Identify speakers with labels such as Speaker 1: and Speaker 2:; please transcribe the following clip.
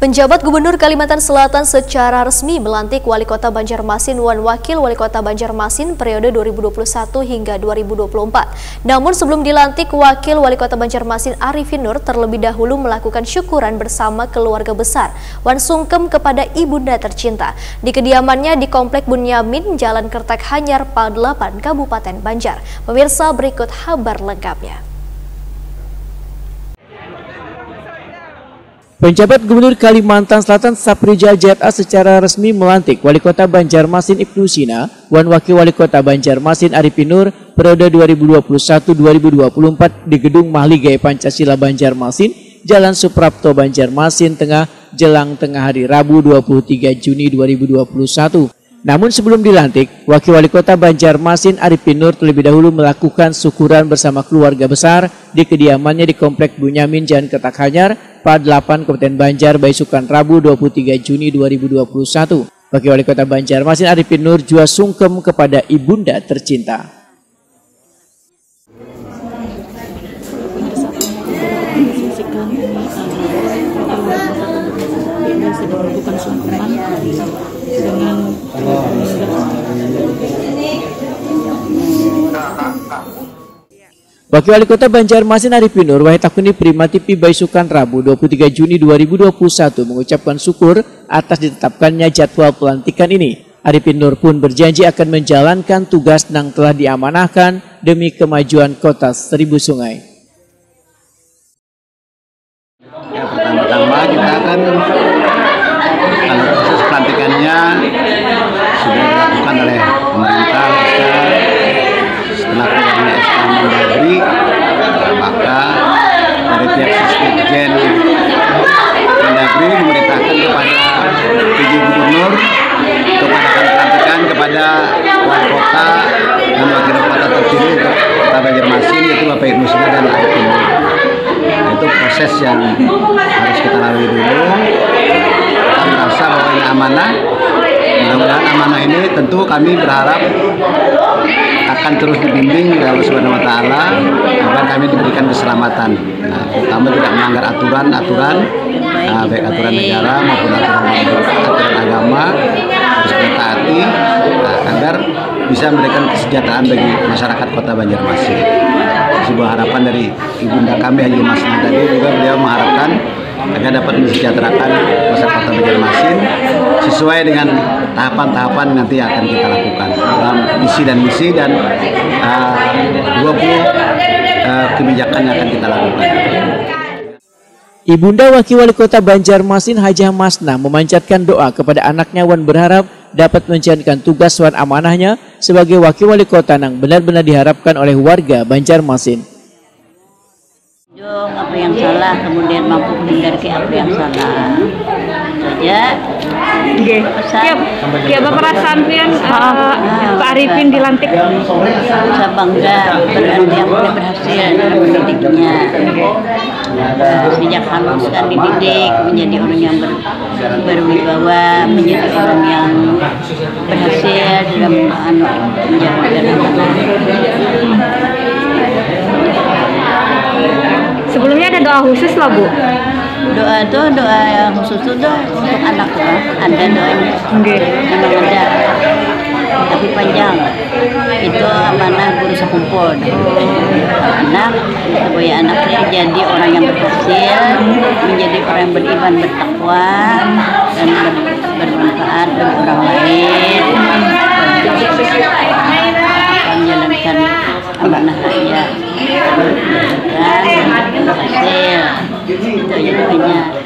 Speaker 1: Penjabat Gubernur Kalimantan Selatan secara resmi melantik Wali Kota Banjarmasin Wan Wakil Wali Kota Banjarmasin periode 2021 hingga 2024. Namun sebelum dilantik, Wakil Wali Kota Banjarmasin Arifin Nur terlebih dahulu melakukan syukuran bersama keluarga besar Wan Sungkem kepada ibunda tercinta di kediamannya di Komplek Bunyamin, Jalan Kertek Hanyar, Pal 8, Kabupaten Banjar. Pemirsa berikut kabar lengkapnya.
Speaker 2: Penjabat Gubernur Kalimantan Selatan Saprija Jata secara resmi melantik Wali Kota Banjarmasin Ibnu Sina dan Wakil Wali Kota Banjarmasin Arifin Nur periode 2021-2024 di Gedung Mahligai Pancasila Banjarmasin, Jalan Suprapto Banjarmasin Tengah, jelang tengah hari Rabu 23 Juni 2021. Namun sebelum dilantik, Wakil Wali Kota Banjarmasin Arifin Nur terlebih dahulu melakukan syukuran bersama keluarga besar di kediamannya di Komplek Bunyamin Jalan Ketak Hanyar, Pad 8 Kabupaten Banjar, Baisukan Rabu 23 Juni 2021. Wakil Wali Kota Banjarmasin Arifin Nur juga sungkem kepada ibunda tercinta.
Speaker 3: Melakukan sungkeman dengan
Speaker 2: Wakil Wali Kota Banjarmasin Arifin Nur Wahid Takuni Prima TV Baisukan Rabu 23 Juni 2021 mengucapkan syukur atas ditetapkannya jadwal pelantikan ini. Arifin Nur pun berjanji akan menjalankan tugas yang telah diamanahkan demi kemajuan kota Seribu Sungai.
Speaker 4: Ya pertama-tama kita akan pelantikannya sudah dilakukan oleh pemerintah setelah keluarnya SK Mendagri maka dari pihak Sistem Mendagri memerintahkan kepada PJ Gubernur kepada pelantikan kepada wali kota dan wakil kota terpilih untuk kota Banjarmasin yaitu Bapak Ibnu Sina dan Nah, itu proses yang harus kita lalui dulu amanah mudah-mudahan amanah ini tentu kami berharap akan terus dibimbing oleh Allah Subhanahu wa taala agar kami diberikan keselamatan. Nah, terutama tidak melanggar aturan-aturan nah, baik aturan negara maupun aturan aturan agama harus kita taati nah, agar bisa memberikan kesejahteraan bagi masyarakat Kota Banjarmasin. Sebuah harapan dari ibunda kami Haji Masna tadi juga beliau mengharapkan agar dapat mensejahterakan masyarakat Banjarmasin sesuai dengan tahapan-tahapan nanti yang akan kita lakukan dalam visi dan misi dan uh, 20 uh, kebijakan yang akan kita lakukan.
Speaker 2: Ibunda Wakil Wali Kota Banjarmasin Hajah Masna memanjatkan doa kepada anaknya Wan berharap dapat menjalankan tugas Wan amanahnya sebagai Wakil Wali Kota yang benar-benar diharapkan oleh warga Banjarmasin.
Speaker 3: Jong apa yang salah? Kemudian mampu menghindari apa yang salah. Saja
Speaker 5: Oke. Tiap tiap perasaan uh, Pak Arifin dilantik.
Speaker 3: Bisa bangga berarti yang sudah berhasil dalam mendidiknya sejak halus kan dididik menjadi orang yang ber, berwibawa menjadi orang yang berhasil dalam anu, menjalankan
Speaker 5: sebelumnya ada doa khusus lah Bu.
Speaker 3: doa itu doa yang khusus itu doa untuk anak lah ada doanya.
Speaker 5: Oke.
Speaker 3: memang ada. Tapi panjang. Itu amanah guru sekumpul. Anak supaya anaknya jadi orang yang berhasil menjadi orang yang beriman bertakwa dan ber, bermanfaat bagi orang lain. Menjalankan amanah rakyat dan berhasil itu aja doanya